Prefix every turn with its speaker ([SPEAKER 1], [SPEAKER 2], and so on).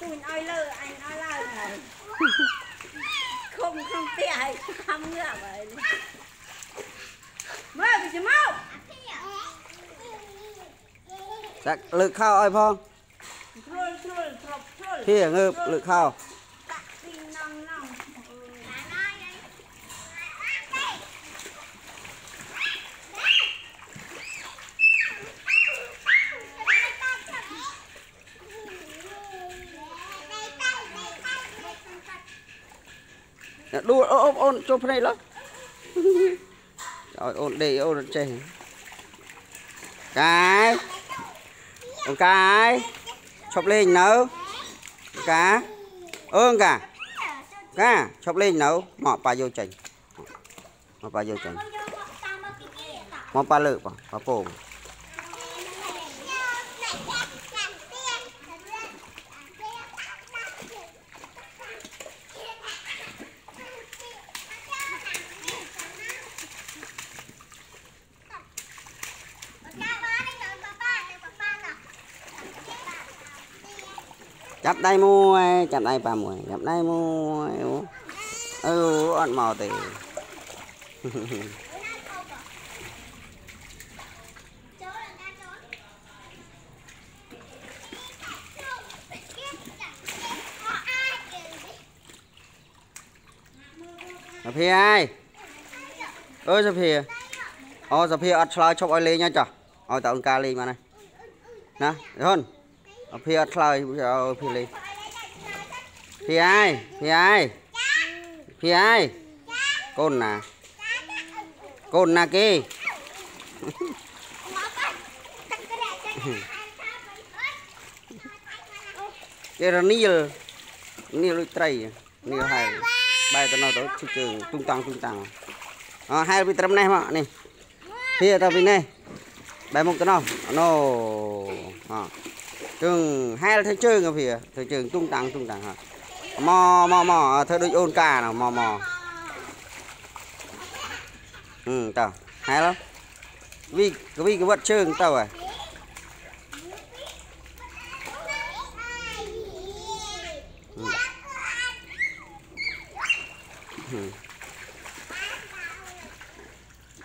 [SPEAKER 1] ពូនឲ្យលើអញឲ្យឡើងហើយខំខំផ្ទះហើយខំងើបហើយមើលពីមក
[SPEAKER 2] ចាក់លើកខោឲ្យផង
[SPEAKER 1] ព្រួលព្រួលព្រុបព្រុលភីងើបលើកខោ
[SPEAKER 2] ដួលអូអូអូនចូលភ្នែកឡើយឲ្យអូនដេកអូនចេះកាយអូនកាយឈប់លេងនៅកាអើងកា
[SPEAKER 3] ក
[SPEAKER 2] ាឈប់លេងនៅមកប៉ាយកចេញមកប៉ាយកចេញមកប៉ាលើកប៉ាប៉ាព ចាប់ដៃមួយចាប់ដៃប៉ាមួយចាប់ដៃមួយអឺអត់មកទេ
[SPEAKER 1] សា
[SPEAKER 2] ភាហើយអើយសាភា
[SPEAKER 3] អូស
[SPEAKER 2] ាភាអត់ឆ្លើយឈប់ឲ្យលេងហើយចុះឲ្យតើអូនកាលេងមកណា
[SPEAKER 3] ណា
[SPEAKER 2] ហ៊ុន សាភាអត់ឆ្លើយឲ្យភាលេង
[SPEAKER 3] ភាហើយភា
[SPEAKER 2] ហើយភាហើយ
[SPEAKER 3] កូ
[SPEAKER 2] នណាកូនណាគេគេរនីលនីលដូចត្រីនីលហើយបែរទៅនោះទៅឈឹកជើងទុងតាំងទុងតាំងអហែលពីត្រឹមនេះមកនេះ
[SPEAKER 3] ភាទៅ
[SPEAKER 2] ពីនេះបែរមុខទៅនោះណូអ trường hai là thằng chơi ngập phía. Thằng trường tung tăng tung tăng hả? Mò mò mò thơ đôi ôn cả nào, mò mò. Ừ tao, hay lắm. Vì cái vì cái vật chơi tao à. Ừ. ừ.